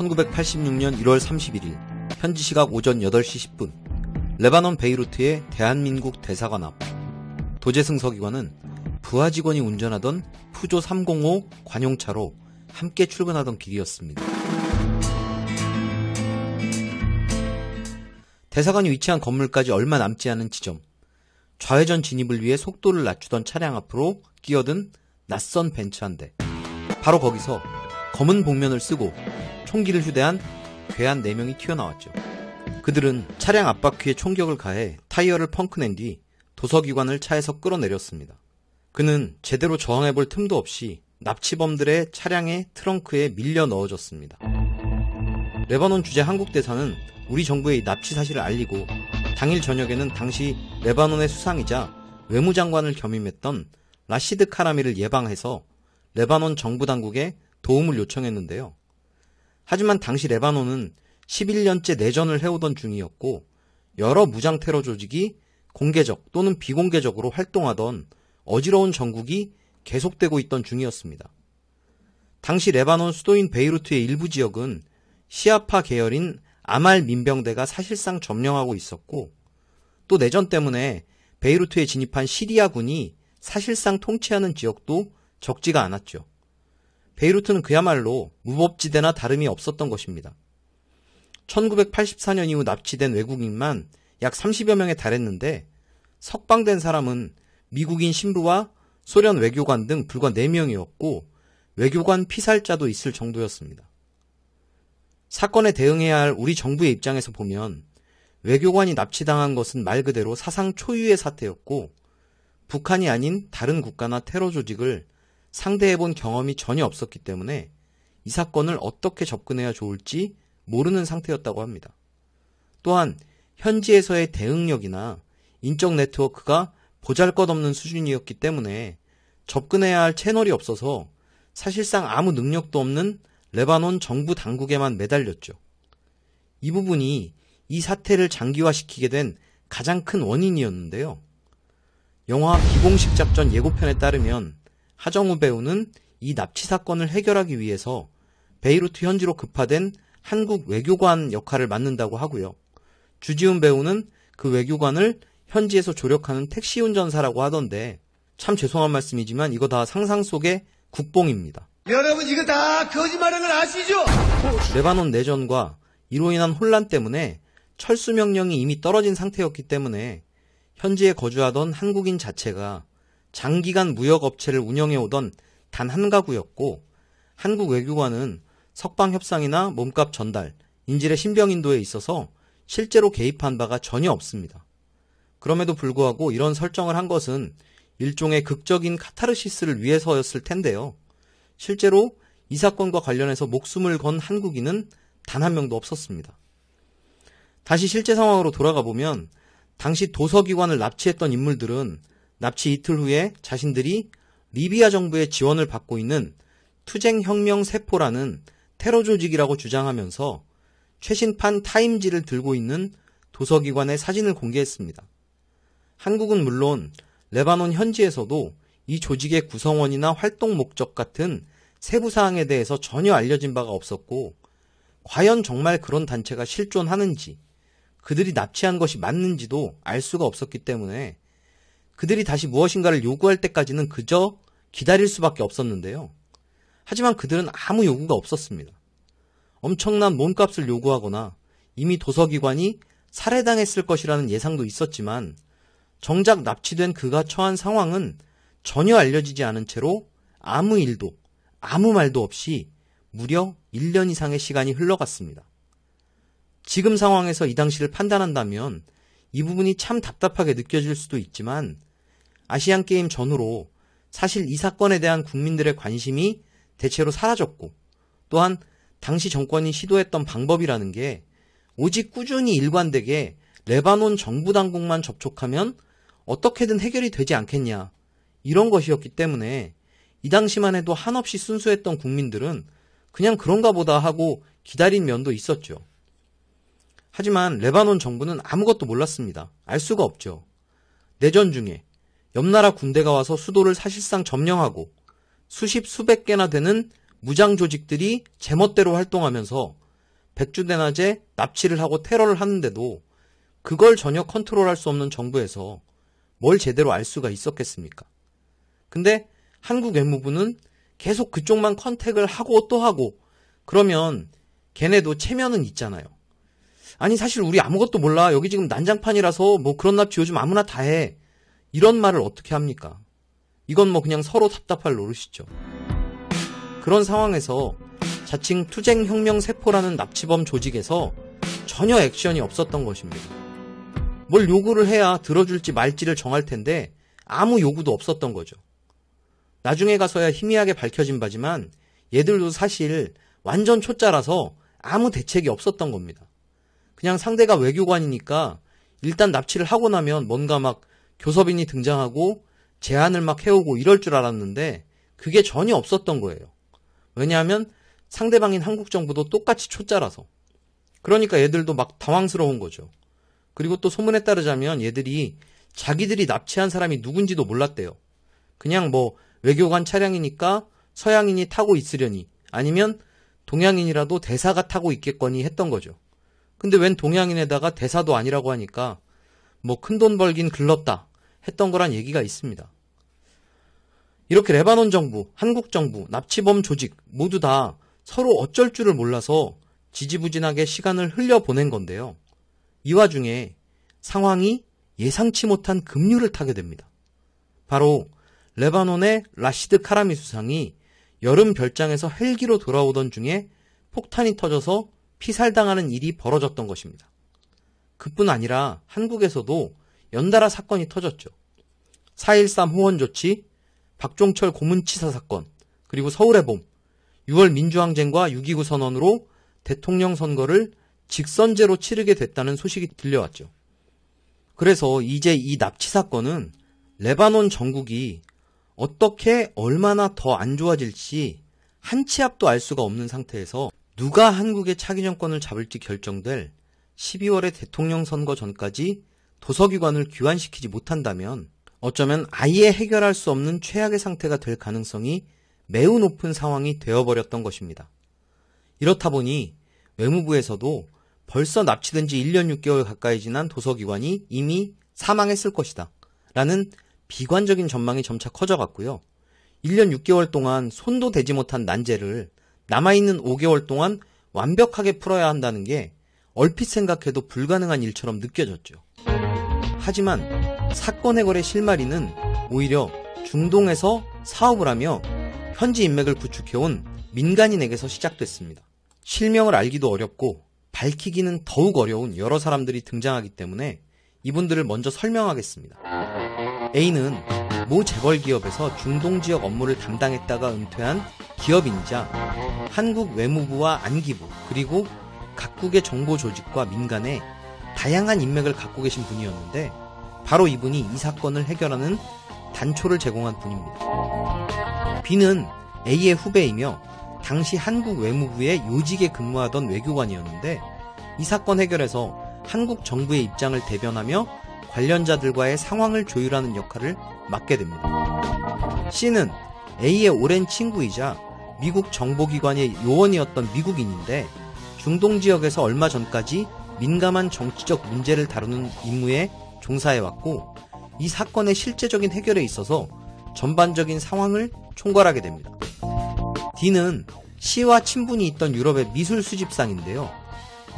1986년 1월 31일 현지 시각 오전 8시 10분 레바논 베이루트의 대한민국 대사관 앞 도재승 서기관은 부하 직원이 운전하던 푸조 305 관용차로 함께 출근하던 길이었습니다. 대사관이 위치한 건물까지 얼마 남지 않은 지점. 좌회전 진입을 위해 속도를 낮추던 차량 앞으로 끼어든 낯선 벤츠 한 대. 바로 거기서 검은 복면을 쓰고 총기를 휴대한 괴한 4명이 튀어나왔죠. 그들은 차량 앞바퀴에 총격을 가해 타이어를 펑크낸 뒤 도서기관을 차에서 끌어내렸습니다. 그는 제대로 저항해볼 틈도 없이 납치범들의 차량의 트렁크에 밀려 넣어졌습니다. 레바논 주재 한국 대사는 우리 정부의 이 납치 사실을 알리고 당일 저녁에는 당시 레바논의 수상이자 외무장관을 겸임했던 라시드 카라미를 예방해서 레바논 정부 당국에 도움을 요청했는데요. 하지만 당시 레바논은 11년째 내전을 해오던 중이었고 여러 무장 테러 조직이 공개적 또는 비공개적으로 활동하던 어지러운 정국이 계속되고 있던 중이었습니다. 당시 레바논 수도인 베이루트의 일부 지역은 시아파 계열인 아말 민병대가 사실상 점령하고 있었고 또 내전 때문에 베이루트에 진입한 시리아군이 사실상 통치하는 지역도 적지가 않았죠. 베이루트는 그야말로 무법지대나 다름이 없었던 것입니다. 1984년 이후 납치된 외국인만 약 30여 명에 달했는데 석방된 사람은 미국인 신부와 소련 외교관 등 불과 4명이었고 외교관 피살자도 있을 정도였습니다. 사건에 대응해야 할 우리 정부의 입장에서 보면 외교관이 납치당한 것은 말 그대로 사상 초유의 사태였고 북한이 아닌 다른 국가나 테러 조직을 상대해 본 경험이 전혀 없었기 때문에 이 사건을 어떻게 접근해야 좋을지 모르는 상태였다고 합니다. 또한 현지에서의 대응력이나 인적 네트워크가 보잘 것 없는 수준이었기 때문에 접근해야 할 채널이 없어서 사실상 아무 능력도 없는 레바논 정부 당국에만 매달렸죠. 이 부분이 이 사태를 장기화시키게 된 가장 큰 원인이었는데요. 영화 비공식 작전 예고편에 따르면 하정우 배우는 이 납치 사건을 해결하기 위해서 베이루트 현지로 급파된 한국 외교관 역할을 맡는다고 하고요. 주지훈 배우는 그 외교관을 현지에서 조력하는 택시 운전사라고 하던데 참 죄송한 말씀이지만 이거 다 상상 속의 국뽕입니다. 여러분 이거 다 거짓말인 걸 아시죠? 레바논 내전과 이로 인한 혼란 때문에 철수 명령이 이미 떨어진 상태였기 때문에 현지에 거주하던 한국인 자체가 장기간 무역 업체를 운영해 오던 단 한 가구였고 한국 외교관은 석방 협상이나 몸값 전달, 인질의 신병 인도에 있어서 실제로 개입한 바가 전혀 없습니다. 그럼에도 불구하고 이런 설정을 한 것은 일종의 극적인 카타르시스를 위해서였을 텐데요. 실제로 이 사건과 관련해서 목숨을 건 한국인은 단 한 명도 없었습니다. 다시 실제 상황으로 돌아가 보면 당시 도서기관을 납치했던 인물들은 납치 이틀 후에 자신들이 리비아 정부의 지원을 받고 있는 투쟁혁명 세포라는 테러 조직이라고 주장하면서 최신판 타임지를 들고 있는 도서기관의 사진을 공개했습니다. 한국은 물론 레바논 현지에서도 이 조직의 구성원이나 활동 목적 같은 세부 사항에 대해서 전혀 알려진 바가 없었고 과연 정말 그런 단체가 실존하는지 그들이 납치한 것이 맞는지도 알 수가 없었기 때문에 그들이 다시 무엇인가를 요구할 때까지는 그저 기다릴 수밖에 없었는데요. 하지만 그들은 아무 요구가 없었습니다. 엄청난 몸값을 요구하거나 이미 도서기관이 살해당했을 것이라는 예상도 있었지만 정작 납치된 그가 처한 상황은 전혀 알려지지 않은 채로 아무 일도 아무 말도 없이 무려 1년 이상의 시간이 흘러갔습니다. 지금 상황에서 이 당시를 판단한다면 이 부분이 참 답답하게 느껴질 수도 있지만 아시안 게임 전후로 사실 이 사건에 대한 국민들의 관심이 대체로 사라졌고 또한 당시 정권이 시도했던 방법이라는 게 오직 꾸준히 일관되게 레바논 정부 당국만 접촉하면 어떻게든 해결이 되지 않겠냐 이런 것이었기 때문에 이 당시만 해도 한없이 순수했던 국민들은 그냥 그런가 보다 하고 기다린 면도 있었죠. 하지만 레바논 정부는 아무것도 몰랐습니다. 알 수가 없죠. 내전 중에 옆나라 군대가 와서 수도를 사실상 점령하고 수십 수백 개나 되는 무장 조직들이 제멋대로 활동하면서 백주대낮에 납치를 하고 테러를 하는데도 그걸 전혀 컨트롤할 수 없는 정부에서 뭘 제대로 알 수가 있었겠습니까? 근데 한국 외무부는 계속 그쪽만 컨택을 하고 또 하고 그러면 걔네도 체면은 있잖아요. 아니 사실 우리 아무것도 몰라. 여기 지금 난장판이라서 뭐 그런 납치 요즘 아무나 다 해. 이런 말을 어떻게 합니까? 이건 뭐 그냥 서로 답답할 노릇이죠. 그런 상황에서 자칭 투쟁혁명 세포라는 납치범 조직에서 전혀 액션이 없었던 것입니다. 뭘 요구를 해야 들어줄지 말지를 정할 텐데 아무 요구도 없었던 거죠. 나중에 가서야 희미하게 밝혀진 바지만 얘들도 사실 완전 초짜라서 아무 대책이 없었던 겁니다. 그냥 상대가 외교관이니까 일단 납치를 하고 나면 뭔가 막 교섭인이 등장하고 제안을 막 해오고 이럴 줄 알았는데 그게 전혀 없었던 거예요. 왜냐하면 상대방인 한국 정부도 똑같이 초짜라서. 그러니까 얘들도 막 당황스러운 거죠. 그리고 또 소문에 따르자면 얘들이 자기들이 납치한 사람이 누군지도 몰랐대요. 그냥 뭐 외교관 차량이니까 서양인이 타고 있으려니 아니면 동양인이라도 대사가 타고 있겠거니 했던 거죠. 근데 웬 동양인에다가 대사도 아니라고 하니까 뭐 큰 돈 벌긴 글렀다 했던 거란 얘기가 있습니다. 이렇게 레바논 정부, 한국 정부, 납치범 조직 모두 다 서로 어쩔 줄을 몰라서 지지부진하게 시간을 흘려보낸 건데요. 이 와중에 상황이 예상치 못한 급류를 타게 됩니다. 바로 레바논의 라시드 카라미 수상이 여름 별장에서 헬기로 돌아오던 중에 폭탄이 터져서 피살당하는 일이 벌어졌던 것입니다. 그뿐 아니라 한국에서도 연달아 사건이 터졌죠. 4.13 호헌 조치, 박종철 고문치사 사건, 그리고 서울의 봄, 6월 민주항쟁과 6.29 선언으로 대통령 선거를 직선제로 치르게 됐다는 소식이 들려왔죠. 그래서 이제 이 납치 사건은 레바논 정국이 어떻게 얼마나 더 안 좋아질지 한 치 앞도 알 수가 없는 상태에서 누가 한국의 차기 정권을 잡을지 결정될 12월의 대통령 선거 전까지 도서기관을 귀환시키지 못한다면 어쩌면 아예 해결할 수 없는 최악의 상태가 될 가능성이 매우 높은 상황이 되어버렸던 것입니다. 이렇다 보니 외무부에서도 벌써 납치된 지 1년 6개월 가까이 지난 도서기관이 이미 사망했을 것이다. 라는 비관적인 전망이 점차 커져갔고요. 1년 6개월 동안 손도 대지 못한 난제를 남아있는 5개월 동안 완벽하게 풀어야 한다는 게 얼핏 생각해도 불가능한 일처럼 느껴졌죠. 하지만 사건 해결의 실마리는 오히려 중동에서 사업을 하며 현지 인맥을 구축해온 민간인에게서 시작됐습니다. 실명을 알기도 어렵고 밝히기는 더욱 어려운 여러 사람들이 등장하기 때문에 이분들을 먼저 설명하겠습니다. A는 모 재벌 기업에서 중동 지역 업무를 담당했다가 은퇴한 기업인이자 한국 외무부와 안기부 그리고 각국의 정보 조직과 민간에 다양한 인맥을 갖고 계신 분이었는데 바로 이분이 이 사건을 해결하는 단초를 제공한 분입니다. B는 A의 후배이며 당시 한국 외무부의 요직에 근무하던 외교관이었는데 이 사건 해결에서 한국 정부의 입장을 대변하며 관련자들과의 상황을 조율하는 역할을 맡게 됩니다. C는 A의 오랜 친구이자 미국 정보기관의 요원이었던 미국인인데 중동 지역에서 얼마 전까지 민감한 정치적 문제를 다루는 임무에 종사해왔고 이 사건의 실제적인 해결에 있어서 전반적인 상황을 총괄하게 됩니다. D는 C와 친분이 있던 유럽의 미술 수집상인데요.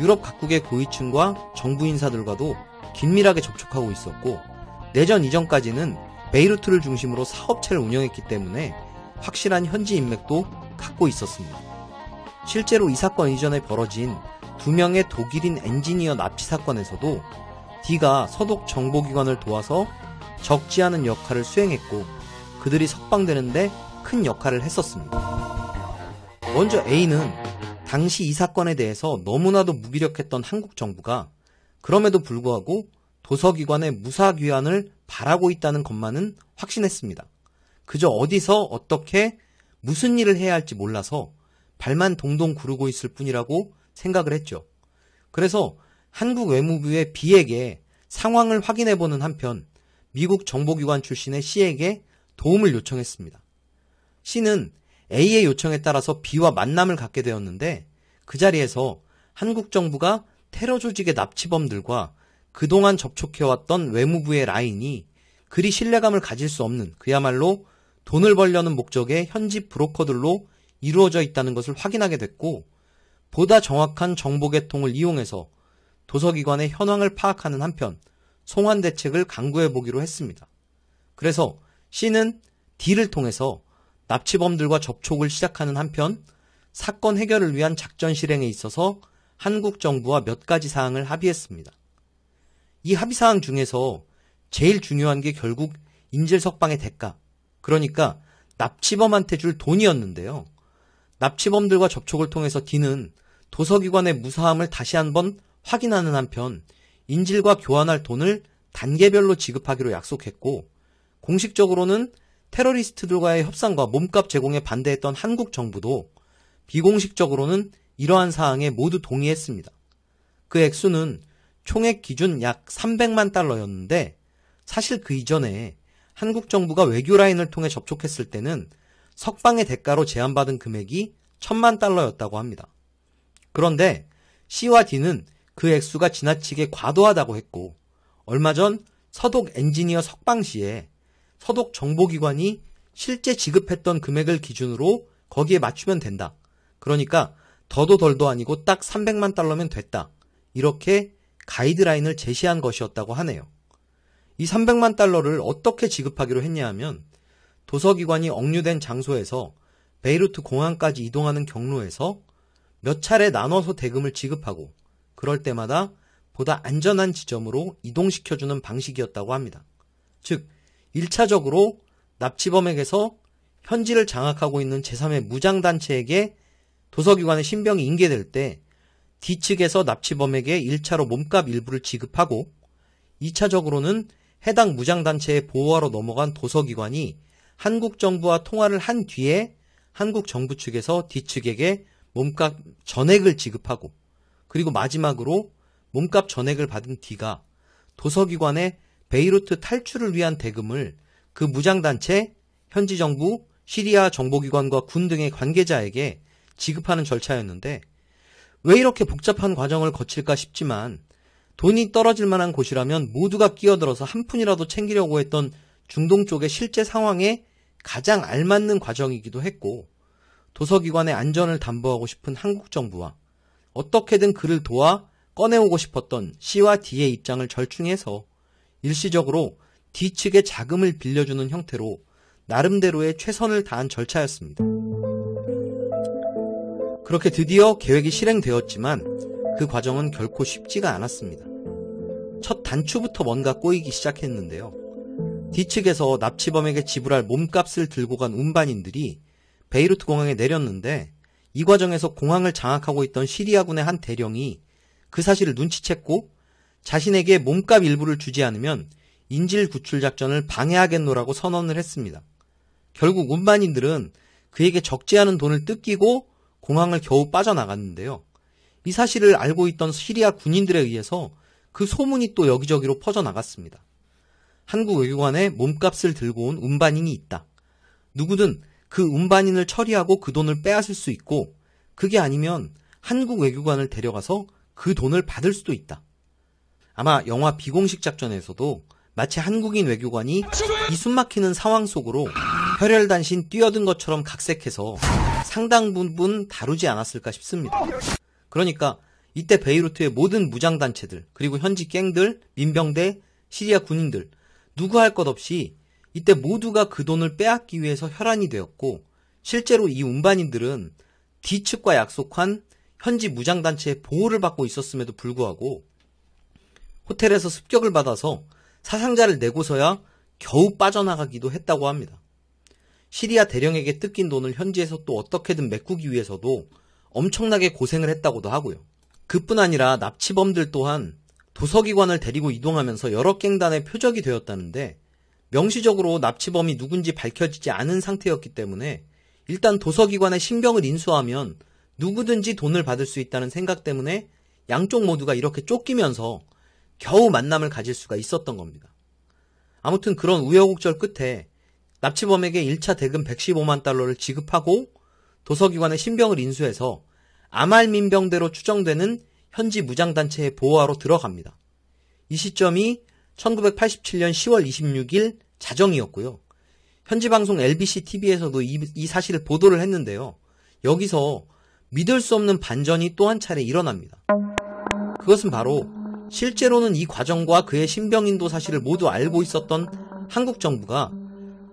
유럽 각국의 고위층과 정부 인사들과도 긴밀하게 접촉하고 있었고 내전 이전까지는 베이루트를 중심으로 사업체를 운영했기 때문에 확실한 현지 인맥도 갖고 있었습니다. 실제로 이 사건 이전에 벌어진 두 명의 독일인 엔지니어 납치 사건에서도 D가 서독 정보기관을 도와서 적지 않은 역할을 수행했고 그들이 석방되는데 큰 역할을 했었습니다. 먼저 A는 당시 이 사건에 대해서 너무나도 무기력했던 한국 정부가 그럼에도 불구하고 도서기관의 무사 귀환을 바라고 있다는 것만은 확신했습니다. 그저 어디서 어떻게 무슨 일을 해야 할지 몰라서 발만 동동 구르고 있을 뿐이라고 생각을 했죠. 그래서 한국 외무부의 B에게 상황을 확인해보는 한편 미국 정보기관 출신의 C에게 도움을 요청했습니다. C는 A의 요청에 따라서 B와 만남을 갖게 되었는데 그 자리에서 한국 정부가 테러 조직의 납치범들과 그동안 접촉해왔던 외무부의 라인이 그리 신뢰감을 가질 수 없는 그야말로 돈을 벌려는 목적의 현지 브로커들로 이루어져 있다는 것을 확인하게 됐고 보다 정확한 정보 개통을 이용해서 도서기관의 현황을 파악하는 한편 송환 대책을 강구해 보기로 했습니다. 그래서 C는 D를 통해서 납치범들과 접촉을 시작하는 한편 사건 해결을 위한 작전 실행에 있어서 한국 정부와 몇 가지 사항을 합의했습니다. 이 합의 사항 중에서 제일 중요한 게 결국 인질 석방의 대가, 그러니까 납치범한테 줄 돈이었는데요. 납치범들과 접촉을 통해서 D는 도서기관의 무사함을 다시 한번 확인하는 한편 인질과 교환할 돈을 단계별로 지급하기로 약속했고 공식적으로는 테러리스트들과의 협상과 몸값 제공에 반대했던 한국 정부도 비공식적으로는 이러한 사항에 모두 동의했습니다. 그 액수는 총액 기준 약 300만 달러였는데 사실 그 이전에 한국 정부가 외교 라인을 통해 접촉했을 때는 석방의 대가로 제한받은 금액이 1000만 달러였다고 합니다. 그런데 C와 D는 그 액수가 지나치게 과도하다고 했고 얼마 전 서독 엔지니어 석방 시에 서독 정보기관이 실제 지급했던 금액을 기준으로 거기에 맞추면 된다. 그러니까 더도 덜도 아니고 딱 300만 달러면 됐다. 이렇게 가이드라인을 제시한 것이었다고 하네요. 이 300만 달러를 어떻게 지급하기로 했냐 하면 도서기관이 억류된 장소에서 베이루트 공항까지 이동하는 경로에서 몇 차례 나눠서 대금을 지급하고 그럴 때마다 보다 안전한 지점으로 이동시켜주는 방식이었다고 합니다. 즉, 1차적으로 납치범에게서 현지를 장악하고 있는 제3의 무장단체에게 도서기관의 신병이 인계될 때 D측에서 납치범에게 1차로 몸값 일부를 지급하고 2차적으로는 해당 무장단체의 보호하러 넘어간 도서기관이 한국 정부와 통화를 한 뒤에 한국 정부 측에서 D측에게 몸값 전액을 지급하고 그리고 마지막으로 몸값 전액을 받은 D가 도서기관의 베이루트 탈출을 위한 대금을 그 무장단체, 현지 정부, 시리아 정보기관과 군 등의 관계자에게 지급하는 절차였는데 왜 이렇게 복잡한 과정을 거칠까 싶지만 돈이 떨어질 만한 곳이라면 모두가 끼어들어서 한 푼이라도 챙기려고 했던 중동 쪽의 실제 상황에 가장 알맞는 과정이기도 했고 도서기관의 안전을 담보하고 싶은 한국 정부와 어떻게든 그를 도와 꺼내오고 싶었던 C와 D의 입장을 절충해서 일시적으로 D 측의 자금을 빌려주는 형태로 나름대로의 최선을 다한 절차였습니다. 그렇게 드디어 계획이 실행되었지만 그 과정은 결코 쉽지가 않았습니다. 첫 단추부터 뭔가 꼬이기 시작했는데요. 뒤측에서 납치범에게 지불할 몸값을 들고 간 운반인들이 베이루트 공항에 내렸는데 이 과정에서 공항을 장악하고 있던 시리아군의 한 대령이 그 사실을 눈치챘고 자신에게 몸값 일부를 주지 않으면 인질 구출 작전을 방해하겠노라고 선언을 했습니다. 결국 운반인들은 그에게 적지 않은 돈을 뜯기고 공항을 겨우 빠져나갔는데요. 이 사실을 알고 있던 시리아 군인들에 의해서 그 소문이 또 여기저기로 퍼져나갔습니다. 한국 외교관에 몸값을 들고 온 운반인이 있다. 누구든 그 운반인을 처리하고 그 돈을 빼앗을 수 있고 그게 아니면 한국 외교관을 데려가서 그 돈을 받을 수도 있다. 아마 영화 비공식 작전에서도 마치 한국인 외교관이 이 숨막히는 상황 속으로 혈혈단신 뛰어든 것처럼 각색해서 상당 부분 다루지 않았을까 싶습니다. 그러니까 이때 베이루트의 모든 무장단체들, 그리고 현지 갱들, 민병대, 시리아 군인들, 누구 할 것 없이 이때 모두가 그 돈을 빼앗기 위해서 혈안이 되었고, 실제로 이 운반인들은 D측과 약속한 현지 무장단체의 보호를 받고 있었음에도 불구하고, 호텔에서 습격을 받아서 사상자를 내고서야 겨우 빠져나가기도 했다고 합니다. 시리아 대령에게 뜯긴 돈을 현지에서 또 어떻게든 메꾸기 위해서도 엄청나게 고생을 했다고도 하고요. 그뿐 아니라 납치범들 또한 도서기관을 데리고 이동하면서 여러 갱단의 표적이 되었다는데 명시적으로 납치범이 누군지 밝혀지지 않은 상태였기 때문에 일단 도서기관의 신병을 인수하면 누구든지 돈을 받을 수 있다는 생각 때문에 양쪽 모두가 이렇게 쫓기면서 겨우 만남을 가질 수가 있었던 겁니다. 아무튼 그런 우여곡절 끝에 납치범에게 1차 대금 115만 달러를 지급하고 도서기관의 신병을 인수해서 아말 민병대로 추정되는 현지 무장단체의 보호하러 들어갑니다. 이 시점이 1987년 10월 26일 자정이었고요. 현지 방송 LBC TV에서도 이, 이 사실을 보도를 했는데요. 여기서 믿을 수 없는 반전이 또 한 차례 일어납니다. 그것은 바로 실제로는 이 과정과 그의 신병인도 사실을 모두 알고 있었던 한국 정부가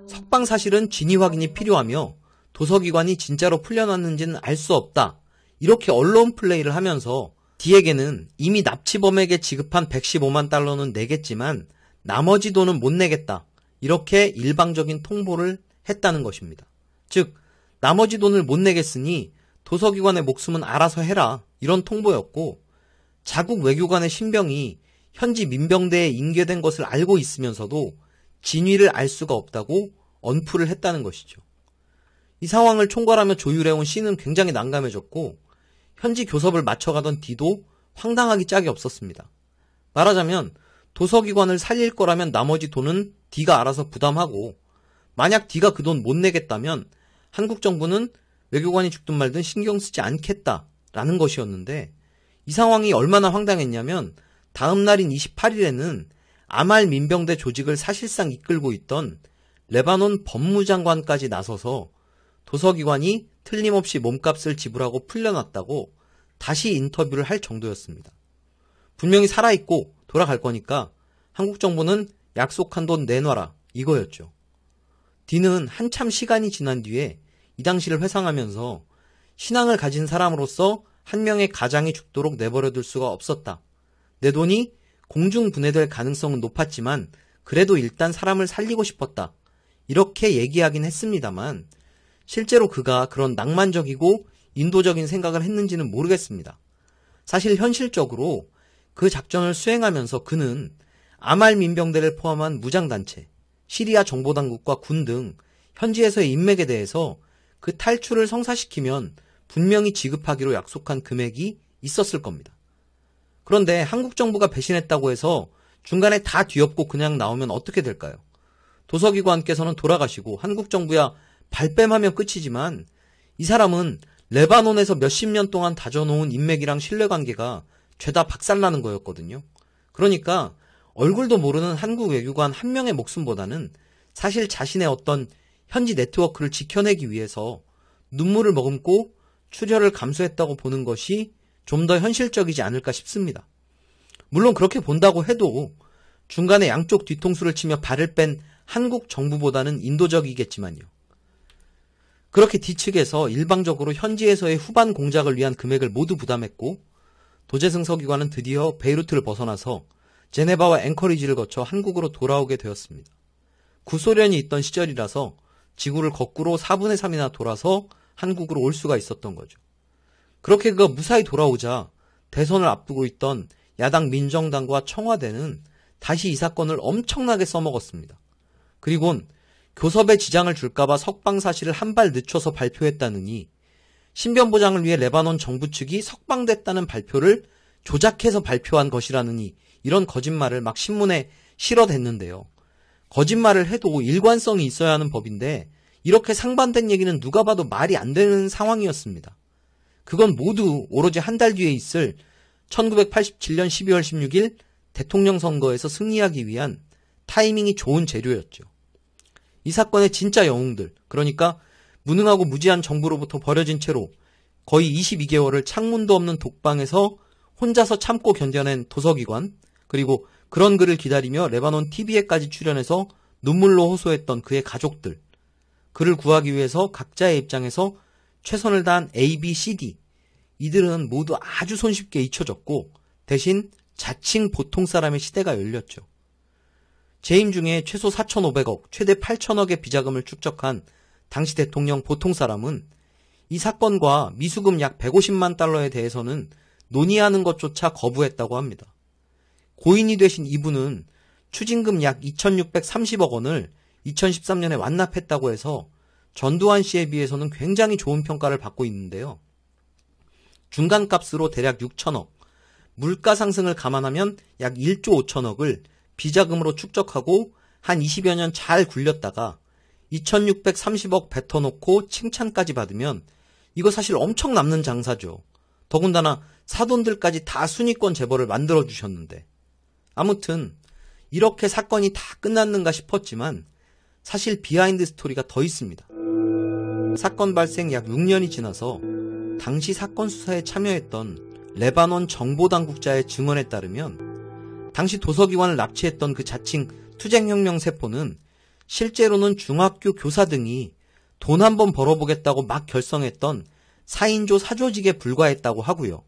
석방 사실은 진위 확인이 필요하며 도서기관이 진짜로 풀려났는지는 알 수 없다. 이렇게 언론 플레이를 하면서 디에게는 이미 납치범에게 지급한 115만 달러는 내겠지만 나머지 돈은 못 내겠다. 이렇게 일방적인 통보를 했다는 것입니다. 즉, 나머지 돈을 못 내겠으니 도서기관의 목숨은 알아서 해라. 이런 통보였고, 자국 외교관의 신병이 현지 민병대에 인계된 것을 알고 있으면서도 진위를 알 수가 없다고 언풀을 했다는 것이죠. 이 상황을 총괄하며 조율해온 C는 굉장히 난감해졌고 현지 교섭을 맞춰가던 D도 황당하기 짝이 없었습니다. 말하자면 도서기관을 살릴 거라면 나머지 돈은 D가 알아서 부담하고 만약 D가 그 돈 못 내겠다면 한국 정부는 외교관이 죽든 말든 신경 쓰지 않겠다라는 것이었는데 이 상황이 얼마나 황당했냐면 다음 날인 28일에는 아말 민병대 조직을 사실상 이끌고 있던 레바논 법무장관까지 나서서 도서기관이 틀림없이 몸값을 지불하고 풀려났다고 다시 인터뷰를 할 정도였습니다. 분명히 살아있고 돌아갈 거니까 한국 정부는 약속한 돈 내놔라 이거였죠. 디는 한참 시간이 지난 뒤에 이 당시를 회상하면서 신앙을 가진 사람으로서 한 명의 가장이 죽도록 내버려둘 수가 없었다. 내 돈이 공중 분해될 가능성은 높았지만 그래도 일단 사람을 살리고 싶었다. 이렇게 얘기하긴 했습니다만 실제로 그가 그런 낭만적이고 인도적인 생각을 했는지는 모르겠습니다. 사실 현실적으로 그 작전을 수행하면서 그는 아말 민병대를 포함한 무장단체, 시리아 정보당국과 군 등 현지에서의 인맥에 대해서 그 탈출을 성사시키면 분명히 지급하기로 약속한 금액이 있었을 겁니다. 그런데 한국 정부가 배신했다고 해서 중간에 다 뒤엎고 그냥 나오면 어떻게 될까요? 도서기관께서는 돌아가시고 한국 정부야 발뺌하면 끝이지만 이 사람은 레바논에서 몇십 년 동안 다져놓은 인맥이랑 신뢰관계가 죄다 박살나는 거였거든요. 그러니까 얼굴도 모르는 한국 외교관 한 명의 목숨보다는 사실 자신의 어떤 현지 네트워크를 지켜내기 위해서 눈물을 머금고 출혈을 감수했다고 보는 것이 좀 더 현실적이지 않을까 싶습니다. 물론 그렇게 본다고 해도 중간에 양쪽 뒤통수를 치며 발을 뺀 한국 정부보다는 인도적이겠지만요. 그렇게 뒤측에서 일방적으로 현지에서의 후반 공작을 위한 금액을 모두 부담했고 도재승 서기관은 드디어 베이루트를 벗어나서 제네바와 앵커리지를 거쳐 한국으로 돌아오게 되었습니다. 구소련이 있던 시절이라서 지구를 거꾸로 4분의 3이나 돌아서 한국으로 올 수가 있었던 거죠. 그렇게 그가 무사히 돌아오자 대선을 앞두고 있던 야당 민정당과 청와대는 다시 이 사건을 엄청나게 써먹었습니다. 그리곤 교섭에 지장을 줄까봐 석방 사실을 한 발 늦춰서 발표했다느니 신변 보장을 위해 레바논 정부 측이 석방됐다는 발표를 조작해서 발표한 것이라느니 이런 거짓말을 막 신문에 실어댔는데요. 거짓말을 해도 일관성이 있어야 하는 법인데 이렇게 상반된 얘기는 누가 봐도 말이 안 되는 상황이었습니다. 그건 모두 오로지 한 달 뒤에 있을 1987년 12월 16일 대통령 선거에서 승리하기 위한 타이밍이 좋은 재료였죠. 이 사건의 진짜 영웅들, 그러니까 무능하고 무지한 정부로부터 버려진 채로 거의 22개월을 창문도 없는 독방에서 혼자서 참고 견뎌낸 도서기관, 그리고 그런 그를 기다리며 레바논 TV에까지 출연해서 눈물로 호소했던 그의 가족들, 그를 구하기 위해서 각자의 입장에서 최선을 다한 A, B, C, D. 이들은 모두 아주 손쉽게 잊혀졌고 대신 자칭 보통 사람의 시대가 열렸죠. 재임 중에 최소 4,500억, 최대 8,000억의 비자금을 축적한 당시 대통령 보통 사람은 이 사건과 미수금 약 150만 달러에 대해서는 논의하는 것조차 거부했다고 합니다. 고인이 되신 이분은 추징금 약 2,630억 원을 2013년에 완납했다고 해서 전두환 씨에 비해서는 굉장히 좋은 평가를 받고 있는데요. 중간값으로 대략 6천억, 물가 상승을 감안하면 약 1조 5천억을 비자금으로 축적하고 한 20여 년 잘 굴렸다가 2630억 뱉어놓고 칭찬까지 받으면 이거 사실 엄청 남는 장사죠. 더군다나 사돈들까지 다 순위권 재벌을 만들어 주셨는데 아무튼 이렇게 사건이 다 끝났는가 싶었지만 사실 behind story가 더 있습니다. 사건 발생 약 6년이 지나서 당시 사건 수사에 참여했던 레바논 정보당국자의 증언에 따르면 당시 도서기관을 납치했던 그 자칭 투쟁혁명 세포는 실제로는 중학교 교사 등이 돈 한 번 벌어보겠다고 막 결성했던 4인조 사조직에 불과했다고 하고요.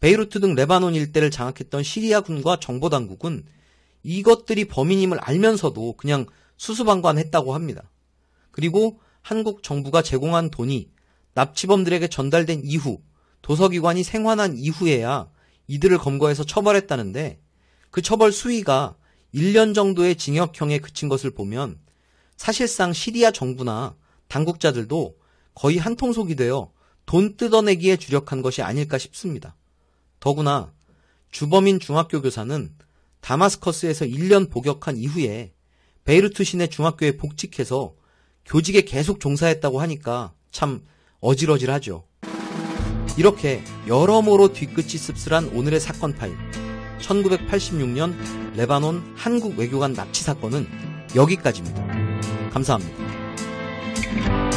베이루트 등 레바논 일대를 장악했던 시리아군과 정보당국은 이것들이 범인임을 알면서도 그냥 수수방관했다고 합니다. 그리고 한국 정부가 제공한 돈이 납치범들에게 전달된 이후 도서기관이 생환한 이후에야 이들을 검거해서 처벌했다는데 그 처벌 수위가 1년 정도의 징역형에 그친 것을 보면 사실상 시리아 정부나 당국자들도 거의 한통속이 되어 돈 뜯어내기에 주력한 것이 아닐까 싶습니다. 더구나 주범인 중학교 교사는 다마스커스에서 1년 복역한 이후에 베이루트 시내 중학교에 복직해서 교직에 계속 종사했다고 하니까 참 어질어질하죠. 이렇게 여러모로 뒤끝이 씁쓸한 오늘의 사건 파일. 1986년 레바논 한국 외교관 납치 사건은 여기까지입니다. 감사합니다.